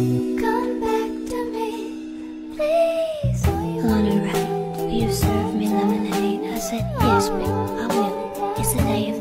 Come back to me, please. Lana, right? Will you serve me lemonade? I said, yes, babe, I will. It's a day of